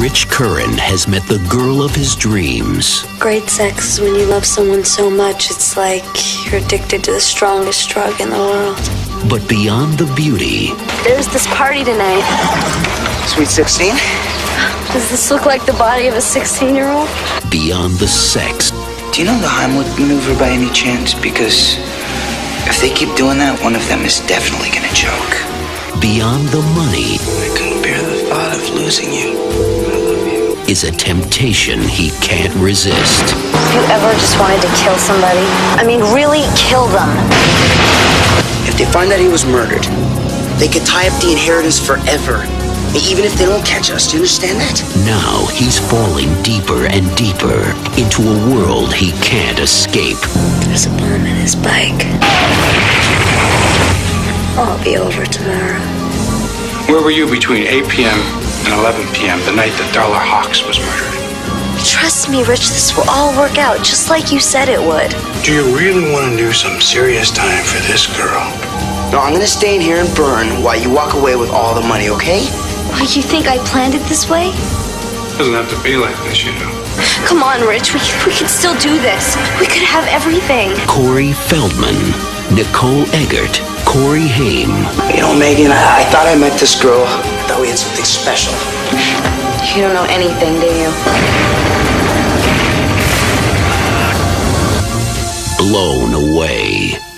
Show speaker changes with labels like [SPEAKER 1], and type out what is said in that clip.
[SPEAKER 1] Rich Curran has met the girl of his dreams.
[SPEAKER 2] Great sex is when you love someone so much, it's like you're addicted to the strongest drug in the world.
[SPEAKER 1] But beyond the beauty,
[SPEAKER 2] There's this party tonight.
[SPEAKER 3] Sweet 16?
[SPEAKER 2] Does this look like the body of a 16 year old?
[SPEAKER 1] beyond the sex,
[SPEAKER 3] Do you know the Heimlich maneuver by any chance? Because if they keep doing that, one of them is definitely gonna choke.
[SPEAKER 1] beyond the money,
[SPEAKER 3] I couldn't bear the thought of losing you. I love you.
[SPEAKER 1] is a temptation he can't resist.
[SPEAKER 2] Have you ever just wanted to kill somebody? I mean, really kill them.
[SPEAKER 4] If they find that he was murdered, they could tie up the inheritance forever. Even if they don't catch us, do you understand that?
[SPEAKER 1] Now he's falling deeper and deeper into a world he can't escape.
[SPEAKER 2] There's a bomb in his bike. I'll be over tomorrow.
[SPEAKER 5] Where were you between 8 p.m. and 11 p.m. the night that Darla Hawks was murdered?
[SPEAKER 2] Trust me, Rich, this will all work out just like you said it would.
[SPEAKER 5] Do you really want to do some serious time for this girl?
[SPEAKER 4] No, I'm gonna stay in here and burn while you walk away with all the money, okay?
[SPEAKER 2] Why, you think I planned it this way?
[SPEAKER 5] Doesn't have to be like this, you know.
[SPEAKER 2] Come on, Rich, we, we could still do this. We could have everything.
[SPEAKER 1] Corey Feldman, Nicole Eggert, Corey Haim,
[SPEAKER 4] You know, Megan, I, I thought I met this girl. I thought we had something special.
[SPEAKER 2] You don't know anything, do you?
[SPEAKER 1] blown away.